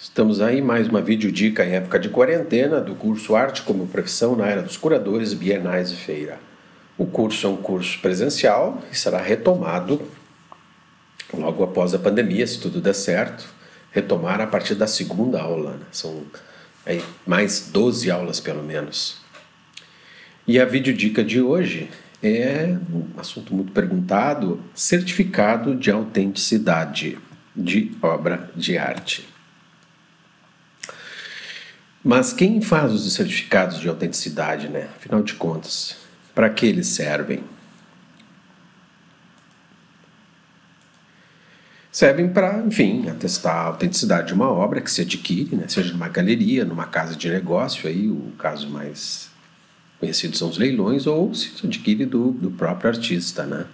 Estamos aí mais uma videodica em época de quarentena do curso Arte como Profissão na Era dos Curadores, Bienais e Feira. O curso é um curso presencial e será retomado logo após a pandemia, se tudo der certo, retomar a partir da segunda aula. Né? São mais 12 aulas pelo menos. E a videodica de hoje é um assunto muito perguntado: certificado de autenticidade de obra de arte. Mas quem faz os certificados de autenticidade, né? Afinal de contas, para que eles servem? Servem para, enfim, atestar a autenticidade de uma obra que se adquire, né? seja numa galeria, numa casa de negócio, aí o caso mais conhecido são os leilões, ou se adquire do, do próprio artista. Né?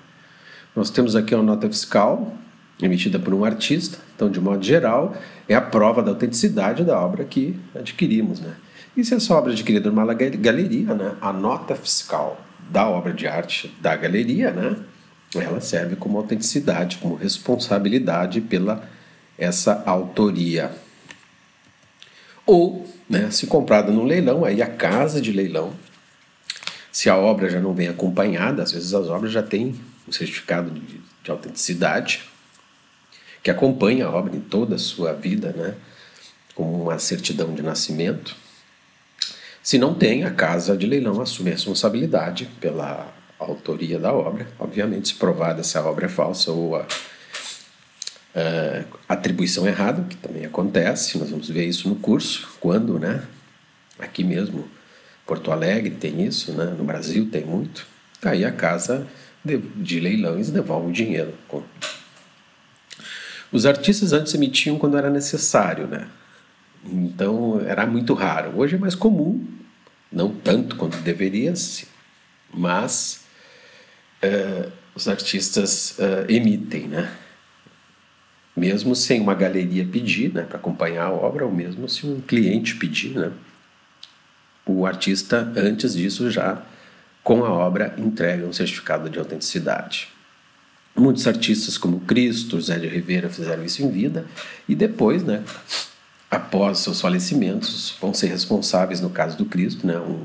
Nós temos aqui uma nota fiscal emitida por um artista, então, de modo geral, é a prova da autenticidade da obra que adquirimos. Né? E se essa obra é adquirida numa galeria, né, a nota fiscal da obra de arte da galeria, né, ela serve como autenticidade, como responsabilidade pela essa autoria. Ou, né, se comprada no leilão, aí a casa de leilão, se a obra já não vem acompanhada, às vezes as obras já têm um certificado de, de autenticidade, que acompanha a obra em toda a sua vida, né? como uma certidão de nascimento. Se não tem, a casa de leilão assume a responsabilidade pela autoria da obra. Obviamente, se provada se a obra é falsa ou a, a atribuição errada, que também acontece, nós vamos ver isso no curso, quando, né? Aqui mesmo, Porto Alegre tem isso, né? no Brasil tem muito. Aí a casa de leilões devolve o dinheiro os artistas antes emitiam quando era necessário, né? Então era muito raro. Hoje é mais comum, não tanto quanto deveria ser, mas uh, os artistas uh, emitem, né? Mesmo sem uma galeria pedir, né, para acompanhar a obra, ou mesmo se um cliente pedir, né? O artista antes disso já com a obra entrega um certificado de autenticidade. Muitos artistas como Cristo, Zé de Rivera fizeram isso em vida e depois, né, após seus falecimentos, vão ser responsáveis, no caso do Cristo, né, um,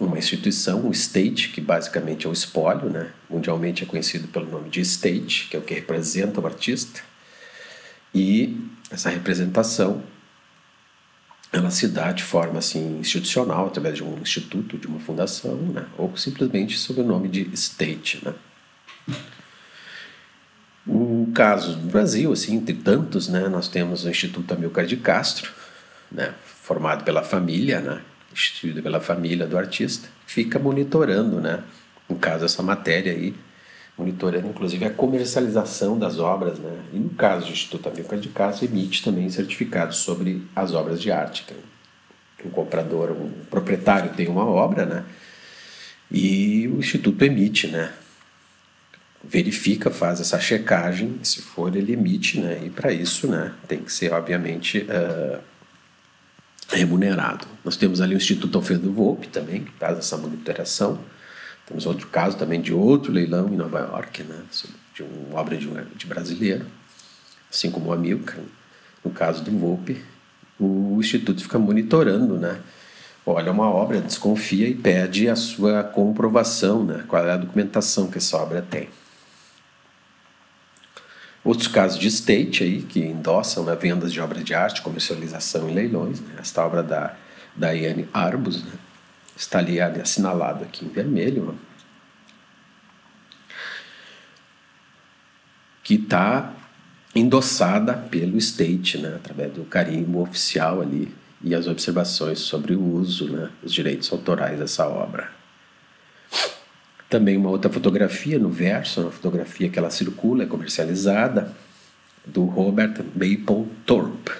uma instituição, um state, que basicamente é o espólio, né, mundialmente é conhecido pelo nome de state, que é o que representa o artista, e essa representação ela se dá de forma assim institucional através de um instituto, de uma fundação, né, ou simplesmente sob o nome de state, né. O caso do Brasil, assim, entre tantos, né, nós temos o Instituto Amilcar de Castro, né, formado pela família, né, instituído pela família do artista, fica monitorando, né, no caso essa matéria aí, monitorando inclusive a comercialização das obras, né, e no caso do Instituto Amilcar de Castro emite também certificados sobre as obras de arte. Um comprador, um proprietário tem uma obra, né, e o Instituto emite, né, verifica, faz essa checagem, se for ele emite, né? E para isso, né, tem que ser obviamente uh, remunerado. Nós temos ali o Instituto Alfredo Volpe também, que faz essa monitoração. Temos outro caso também de outro leilão em Nova York, né, de uma obra de, um, de brasileiro, assim como o Amilcar. No caso do Volpe, o Instituto fica monitorando, né? Olha uma obra, desconfia e pede a sua comprovação, né? Qual é a documentação que essa obra tem. Outros casos de state aí, que endossam né, vendas de obras de arte, comercialização e leilões. Né? Esta obra da Daiane Arbus né? está ali assinalado aqui em vermelho. Né? Que está endossada pelo state, né? através do carimbo oficial ali e as observações sobre o uso, né? os direitos autorais dessa obra. Também uma outra fotografia no verso, uma fotografia que ela circula, é comercializada, do Robert Maple Thorpe.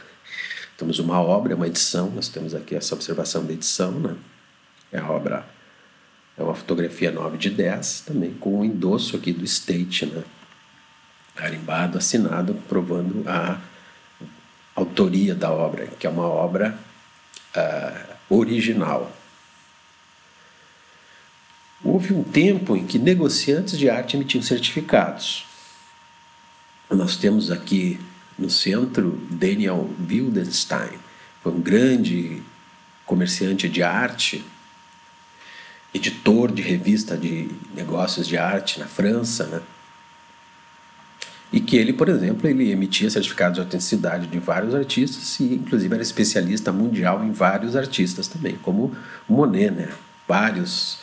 Temos uma obra, uma edição, nós temos aqui essa observação da edição, né? É a obra, é uma fotografia 9 de 10, também com o um endosso aqui do State, né? Carimbado, assinado, provando a autoria da obra, que é uma obra uh, original. Houve um tempo em que negociantes de arte emitiam certificados. Nós temos aqui no centro, Daniel Wildenstein, foi um grande comerciante de arte, editor de revista de negócios de arte na França, né? E que ele, por exemplo, ele emitia certificados de autenticidade de vários artistas e, inclusive, era especialista mundial em vários artistas também, como Monet, né? Vários,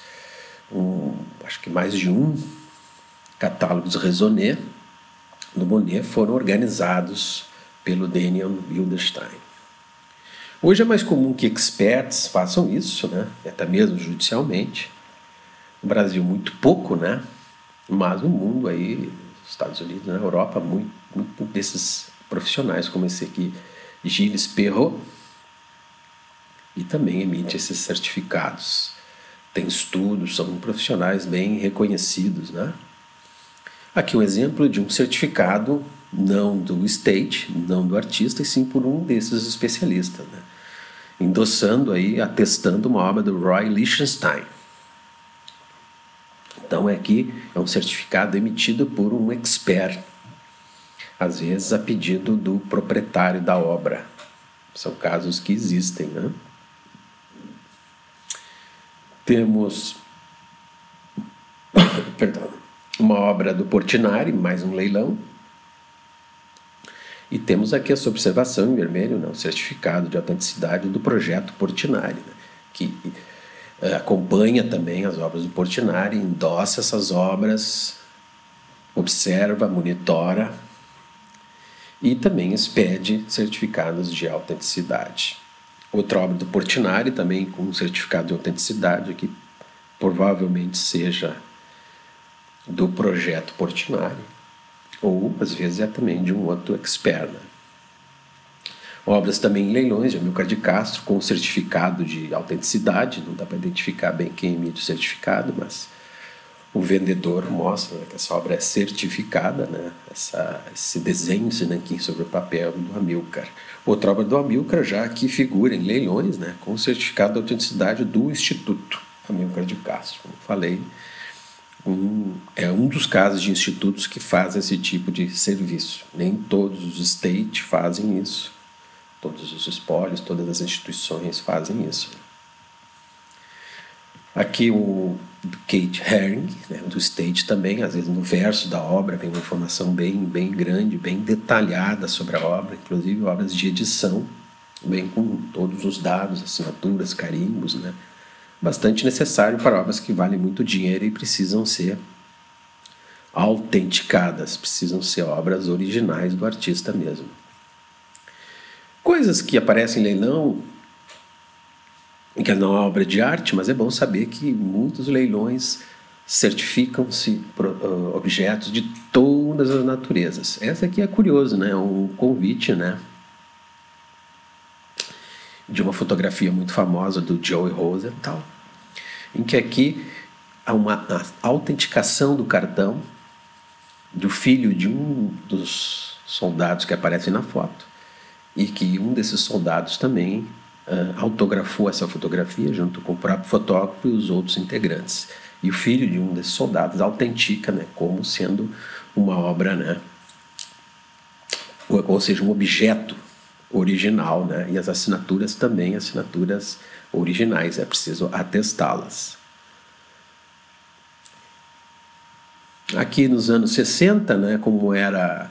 um, acho que mais de um catálogos Raisonné do Monet foram organizados pelo Daniel Wildenstein. Hoje é mais comum que experts façam isso, né? até mesmo judicialmente. No Brasil, muito pouco, né? mas no mundo aí, Estados Unidos, na Europa, muito, muito desses profissionais, como esse aqui, Gilles Perrot, e também emite esses certificados. Tem estudos, são profissionais bem reconhecidos, né? Aqui um exemplo de um certificado não do state, não do artista, e sim por um desses especialistas. Né? endossando aí, atestando uma obra do Roy Lichtenstein. Então é aqui é um certificado emitido por um expert, às vezes a pedido do proprietário da obra. São casos que existem, né? Temos perdão, uma obra do Portinari, mais um leilão, e temos aqui essa observação em vermelho, né, o certificado de autenticidade do projeto Portinari, né, que uh, acompanha também as obras do Portinari, endossa essas obras, observa, monitora e também expede certificados de autenticidade. Outra obra do Portinari também com um certificado de autenticidade que provavelmente seja do projeto Portinari ou às vezes é também de um outro expert. Né? Obras também em leilões de Amilcar de Castro com certificado de autenticidade, não dá para identificar bem quem emite o certificado, mas o vendedor mostra né, que essa obra é certificada, né? essa, esse desenho, esse nanquim sobre o papel do Amilcar. Outra obra do Amilcar já que figura em leilões né? com certificado de autenticidade do Instituto Amilcar de Castro, como falei, um, é um dos casos de institutos que fazem esse tipo de serviço. Nem todos os state fazem isso, todos os espólios, todas as instituições fazem isso. Aqui o Kate Herring, né, do State também, às vezes no verso da obra vem uma informação bem, bem grande, bem detalhada sobre a obra, inclusive obras de edição, bem com todos os dados, assinaturas, carimbos, né, bastante necessário para obras que valem muito dinheiro e precisam ser autenticadas, precisam ser obras originais do artista mesmo. Coisas que aparecem em leilão, que não é obra de arte, mas é bom saber que muitos leilões certificam-se uh, objetos de todas as naturezas. Essa aqui é curioso, né? É um convite, né? De uma fotografia muito famosa do Joey Rosenthal, em que aqui há uma autenticação do cartão do filho de um dos soldados que aparecem na foto e que um desses soldados também uh, autografou essa fotografia junto com o próprio fotógrafo e os outros integrantes. E o filho de um desses soldados autentica né, como sendo uma obra, né, ou, ou seja, um objeto original, né, e as assinaturas também assinaturas originais, é preciso atestá-las. Aqui nos anos 60, né, como era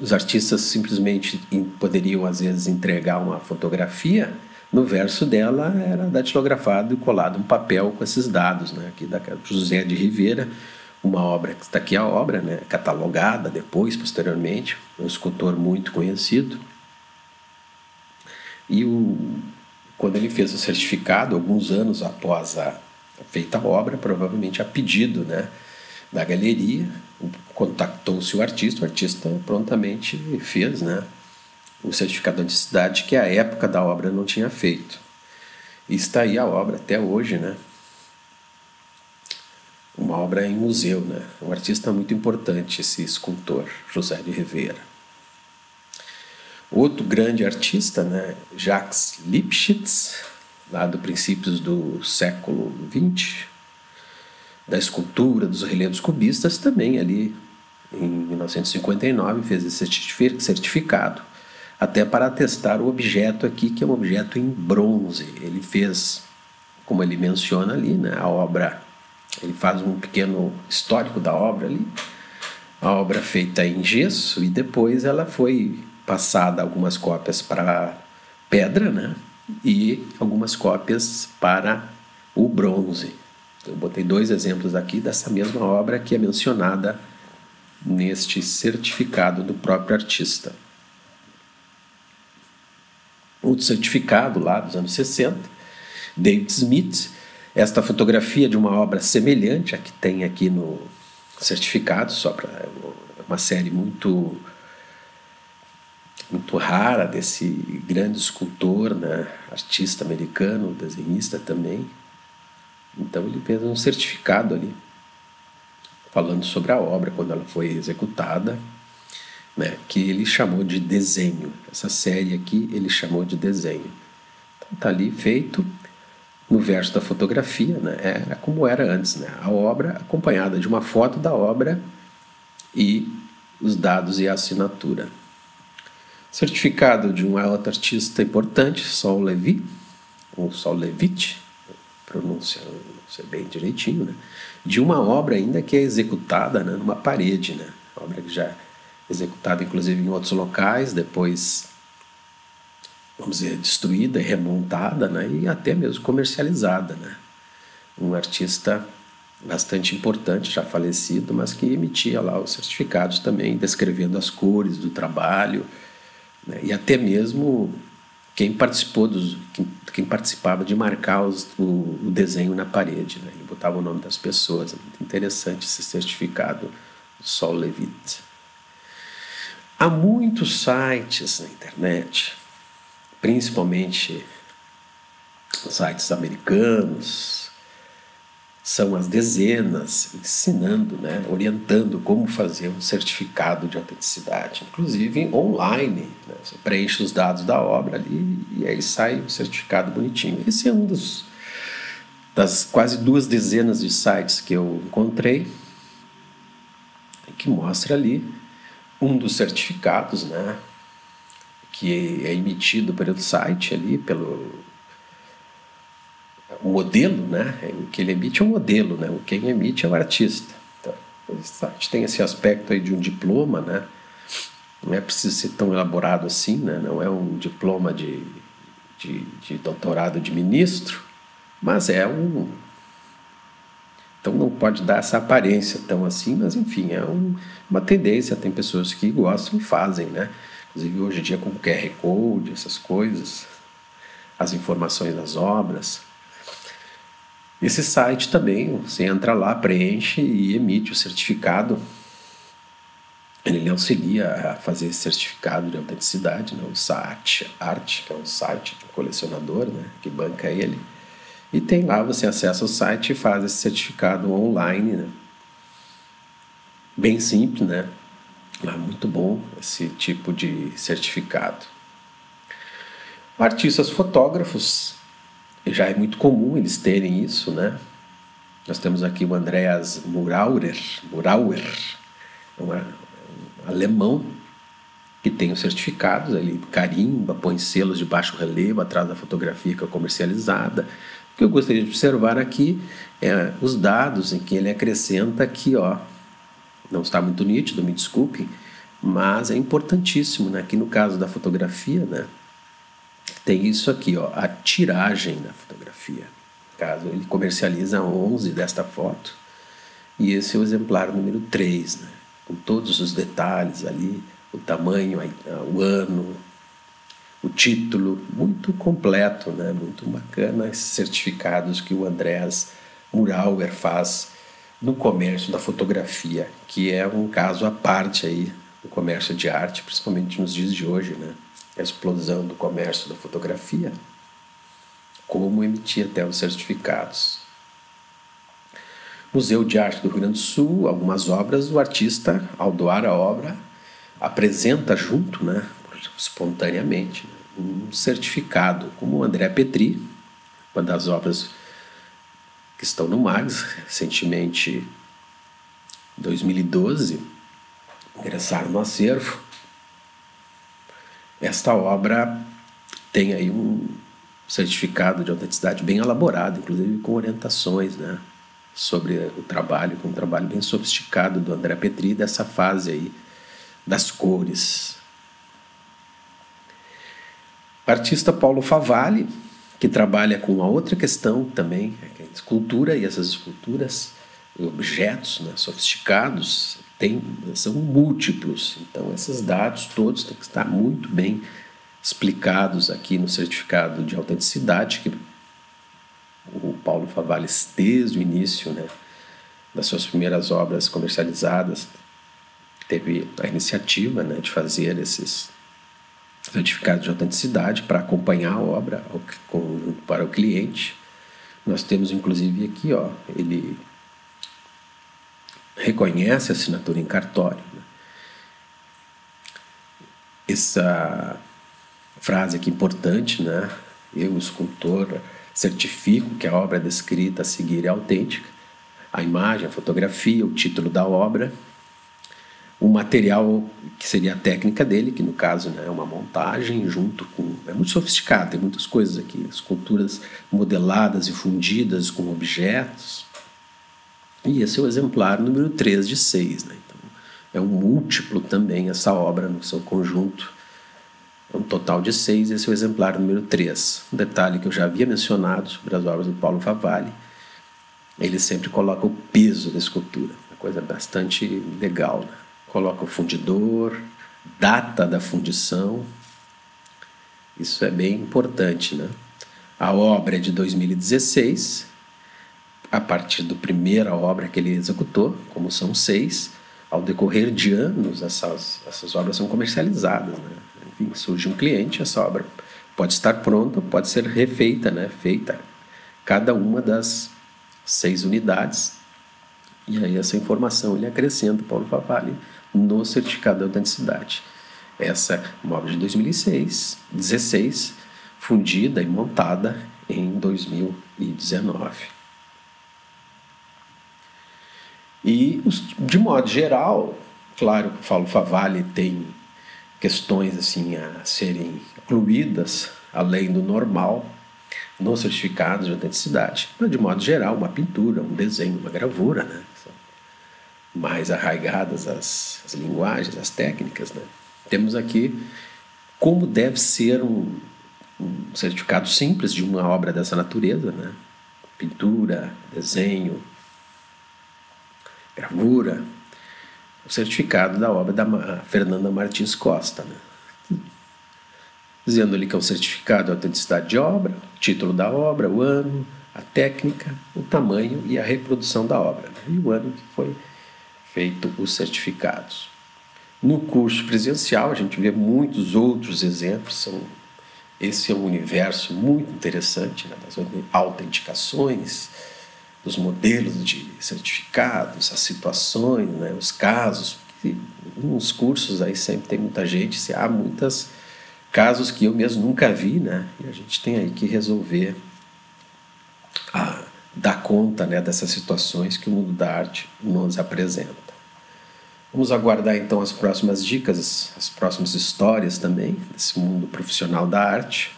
os artistas simplesmente poderiam às vezes entregar uma fotografia, no verso dela era datilografado e colado um papel com esses dados, né, aqui da José de Rivera, uma obra que está aqui a obra, né, catalogada depois, posteriormente, um escultor muito conhecido. E o quando ele fez o certificado, alguns anos após a feita a obra, provavelmente a pedido né, da galeria, contactou-se o artista, o artista prontamente fez né, o certificado de autenticidade que a época da obra não tinha feito. E está aí a obra até hoje, né? Uma obra em museu, né? Um artista muito importante, esse escultor, José de Rivera. Outro grande artista, né, Jacques Lipchitz, lá do princípios do século XX, da escultura, dos relevos cubistas, também ali em 1959, fez esse certificado, até para atestar o objeto aqui, que é um objeto em bronze. Ele fez, como ele menciona ali, né, a obra, ele faz um pequeno histórico da obra ali, a obra feita em gesso e depois ela foi passada algumas cópias para pedra, né? E algumas cópias para o bronze. Eu botei dois exemplos aqui dessa mesma obra que é mencionada neste certificado do próprio artista. Outro certificado lá dos anos 60, David Smith, esta fotografia de uma obra semelhante à que tem aqui no certificado, só para é uma série muito muito rara desse grande escultor, né, artista americano, desenhista também. Então ele fez um certificado ali, falando sobre a obra quando ela foi executada, né, que ele chamou de desenho. Essa série aqui ele chamou de desenho. Então está ali feito no verso da fotografia, né, é como era antes, né, a obra acompanhada de uma foto da obra e os dados e a assinatura. Certificado de um outro artista importante, Sol Levi, ou Sol Levite, pronúncia, não sei bem direitinho, né? de uma obra ainda que é executada né, numa parede, né? obra que já executada inclusive em outros locais, depois, vamos dizer, destruída e remontada, né? e até mesmo comercializada. Né? Um artista bastante importante, já falecido, mas que emitia lá os certificados também, descrevendo as cores do trabalho, né? e até mesmo quem participou dos, quem, quem participava de marcar os, o, o, desenho na parede, né? e botava o nome das pessoas. Muito interessante esse certificado do Sol Levitt. Há muitos sites na internet, principalmente sites americanos, são as dezenas ensinando, né, orientando como fazer um certificado de autenticidade, inclusive online. Né, você preenche os dados da obra ali e aí sai o certificado bonitinho. Esse é um dos das quase duas dezenas de sites que eu encontrei que mostra ali um dos certificados, né, que é emitido pelo site ali pelo o modelo, né? O que ele emite é um modelo, né? O quem emite é o artista. Então, a gente tem esse aspecto aí de um diploma, né? Não é preciso ser tão elaborado assim, né? Não é um diploma de, de, de doutorado de ministro, mas é um então não pode dar essa aparência tão assim, mas enfim, é um, uma tendência. Tem pessoas que gostam e fazem, né? Inclusive hoje em dia com QR Code, essas coisas, as informações das obras. Esse site também, você entra lá, preenche e emite o certificado. Ele lhe auxilia a fazer esse certificado de autenticidade, né? o SAT Art, que é um site de colecionador né? que banca ele. E tem lá, você acessa o site e faz esse certificado online. Né? Bem simples, né? Mas muito bom esse tipo de certificado. Artistas fotógrafos já é muito comum eles terem isso, né? Nós temos aqui o Andreas Murauer, Murauer é um alemão que tem os certificados, ele carimba, põe selos de baixo relevo atrás da fotografia que é comercializada. Que eu gostaria de observar aqui é os dados em que ele acrescenta aqui, ó, não está muito nítido, me desculpem, mas é importantíssimo, né? Aqui no caso da fotografia, né? tem isso aqui, ó, a tiragem da fotografia. Caso ele comercializa 11 desta foto, e esse é o exemplar número 3, né? com todos os detalhes ali, o tamanho, o ano, o título, muito completo, né? muito bacana esses certificados que o Andreas Murauer faz no comércio da fotografia, que é um caso à parte aí do comércio de arte, principalmente nos dias de hoje, né? a explosão do comércio da fotografia, como emitir até os certificados. Museu de Arte do Rio Grande do Sul, algumas obras, o artista, ao doar a obra, apresenta junto, né, espontaneamente, né, um certificado, como o André Petri, uma das obras que estão no MAGS, recentemente, 2012, ingressaram no acervo. Esta obra tem aí um certificado de autenticidade bem elaborado, inclusive com orientações né, sobre o trabalho, com um trabalho bem sofisticado do André Petri, dessa fase aí das cores. Artista Paulo Favalli, que trabalha com uma outra questão também, é a escultura, e essas esculturas, objetos né, sofisticados, tem, são múltiplos. Então, esses dados todos têm que estar muito bem explicados aqui no certificado de autenticidade, que o Paulo Favales, desde o início né, das suas primeiras obras comercializadas, teve a iniciativa né, de fazer esses certificados de autenticidade para acompanhar a obra para o cliente. Nós temos inclusive aqui, ó, ele reconhece a assinatura em cartório. Né? Essa frase aqui importante, né? Eu, escultor, certifico que a obra descrita a seguir é autêntica. A imagem, a fotografia, o título da obra, o material que seria a técnica dele, que no caso né, é uma montagem junto com. É muito sofisticado, tem muitas coisas aqui, esculturas modeladas e fundidas com objetos. E esse é o exemplar número 3 de 6. Né? Então, é um múltiplo também essa obra no seu conjunto. É um total de seis, esse é o exemplar número 3. Um detalhe que eu já havia mencionado sobre as obras do Paulo Favalli, ele sempre coloca o peso da escultura, uma coisa bastante legal. Né? Coloca o fundidor, data da fundição, isso é bem importante. Né? A obra é de 2016, a partir da primeira obra que ele executou, como são seis, ao decorrer de anos essas, essas obras são comercializadas. Né? Enfim, surge um cliente, essa obra pode estar pronta, pode ser refeita, né? feita cada uma das seis unidades. E aí essa informação ele acrescenta, Paulo Favalli, no certificado de autenticidade. Essa é obra de 2006, 16, fundida e montada em 2019. E, de modo geral, claro que o Paulo Favalli tem questões assim a serem incluídas além do normal no certificado de autenticidade. Mas, de modo geral, uma pintura, um desenho, uma gravura, né? Mais arraigadas as, as linguagens, as técnicas. Né? Temos aqui como deve ser um, um certificado simples de uma obra dessa natureza, né? Pintura, desenho, gravura, o certificado da obra da Fernanda Martins Costa. Né? Dizendo ali que é um certificado de autenticidade de obra, o título da obra, o ano, a técnica, o tamanho e a reprodução da obra. Né? E o ano que foi feito os certificados. No curso presencial, a gente vê muitos outros exemplos. São, esse é um universo muito interessante né, das autenticações os modelos de certificados, as situações, né, os casos. Nos cursos aí sempre tem muita gente, se há muitos casos que eu mesmo nunca vi, né? E a gente tem aí que resolver a, dar conta né, dessas situações que o mundo da arte nos apresenta. Vamos aguardar então as próximas dicas, as próximas histórias também desse mundo profissional da arte.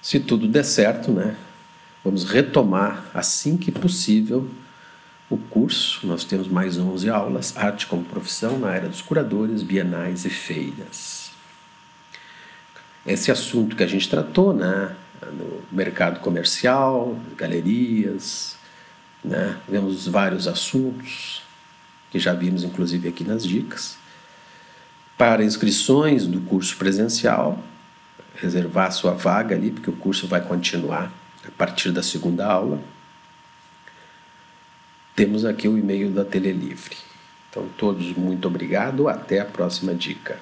Se tudo der certo, né? Vamos retomar assim que possível o curso. Nós temos mais 11 aulas, Arte como Profissão na era dos curadores, bienais e feiras. Esse assunto que a gente tratou, né, no mercado comercial, galerias, né, vemos vários assuntos que já vimos inclusive aqui nas dicas. Para inscrições do curso presencial, reservar sua vaga ali, porque o curso vai continuar a partir da segunda aula. Temos aqui o e-mail da Telelivre. Então, todos muito obrigado. Até a próxima dica.